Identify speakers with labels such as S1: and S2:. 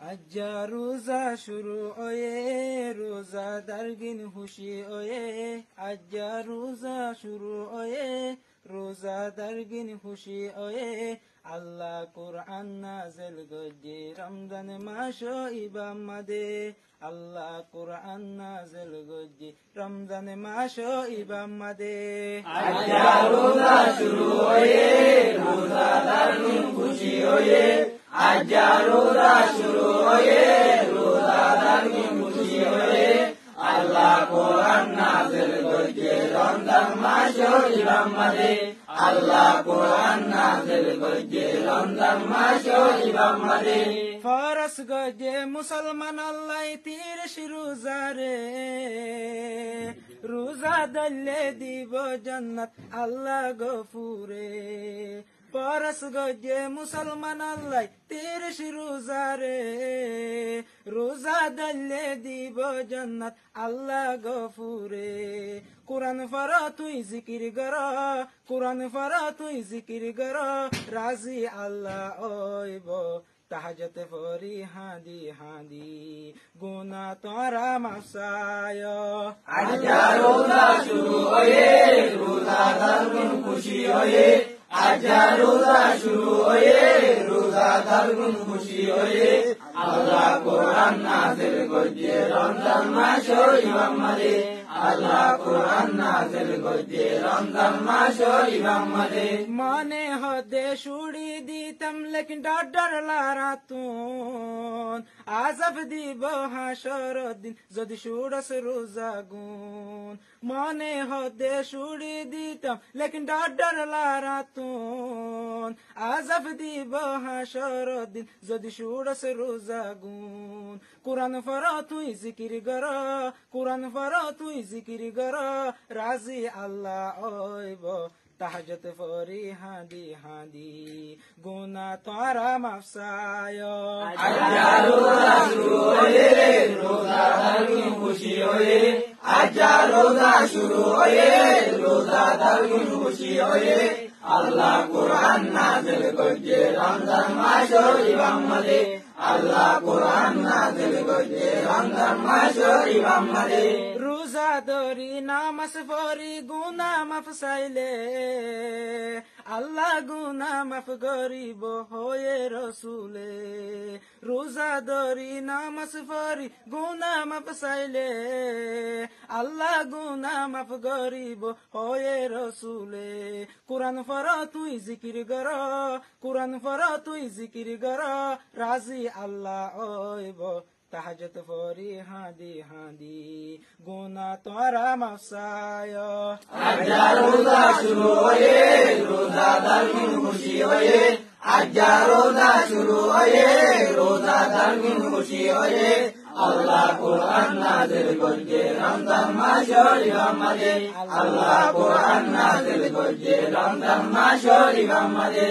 S1: আজ্জা রোজা শুরু ওয়ে রোজা দারগিন খুশি ওয়ে আজ্জা রোজা শুরু ওয়ে রোজা দারগিন খুশি ওয়ে আল্লাহ কোরআন নাজেল গজে রমজান মাস ইবামাদে আল্লাহ কোরআন নাজেল গজে রমজান মাস ইবামাদে
S2: আজ্জা রোজা শুরু হয়ে রোজা দারুণ খুশি হয়ে আজ্জা রোজা শুরু হয়ে রোজা দারুণ নাজিল করছে রমজান মাস ইবামাদে আল্লাহ কোরআন নাজিল করছে রমজান মাস ইবামাদে
S1: ফরস গজে মুসলমান আল্লাহ তিরিশ রোজারে রোজা দলে দিব জন্নত, আল্লাহ গফুরে। পরস গজে মুসলমান আল্লাহ তিরিশ রোজারে রোজা দলে দিব জন্নত, আল্লাহ গফুরে। কোরআন ফর তুই জিকির গর কোরআন ফর তুই জিকির গর রাজি আল্লাহ ওইব তাহাজত ফরি হাঁদি হাঁদি গুনা তোরা মাসায়
S2: আজ্জা রোজা শুরু হয়ে, রোজা খুশি হয়ে আজ্জা রোজা শুরু হয়ে, রোজা দারুণ খুশি হয়ে। আল্লাহ কোরআন নাজিল করছে রমজান মাস ইমাম মাদে আল্লাহ কোরআন নাজিল করছে রমজান মাস ইমাম
S1: মনে হদে শুড়ি দিতাম লেকিন ডর লারা তুন আজব দিব হাসর দিন, যদি সুরস রোজা গুন। মনে হদে শুড়ি দিতাম লেকিন ডর লারা তুন আজব দিব হাসর দিন, যদি সুরস রোজা গুন। কোরআন ফর তুই জিকির গর কোরআন ফর তুই জিকির গর রাজি আল্লাহ ওইব তাহাজত ফরি হাঁদি হাঁদি গুনা তোরা মাফসায়।
S2: আজ্জা রোজা শুরু আল্লাহ কোরআন করছে রমজান মাস ইমাম আল্লাহ কোরআন নাজিল করছে, রমজান মাস ইমাম মারে
S1: রোজা ধরি, নামাজ পড়ি, গুনাহ মাফ চাইলে। আল্লাহ গুনা মাফ গরিব হয়ে রসুলে। রোজা দরি নামাজ ফরি গুনা মাফ চাইলে। আল্লাহ গুনা মাফ গরিব হয়ে রসুলে। কোরআন ফর তুই জিকির গর কোরআন ফর তুই জিকির গর রাজি আল্লাহ ওইব তাহাজত ফরি হাঁদি হাঁদি। গুনা তোরা
S2: রোজা শুরু হয়ে রোজা দারুণ খুশি হয়ে আজ্ঞা রোজা শুরু হয়ে রোজাদার দারুণ খুশি হয়ে আল্লাহ কোরআন নাজিল করছে রমজান মাস ইমাম আল্লাহ কোরআন নাজিল রমজান মাস মাদে